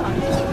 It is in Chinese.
好。